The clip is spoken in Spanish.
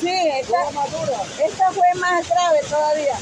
Sí, esta, esta fue más grave todavía.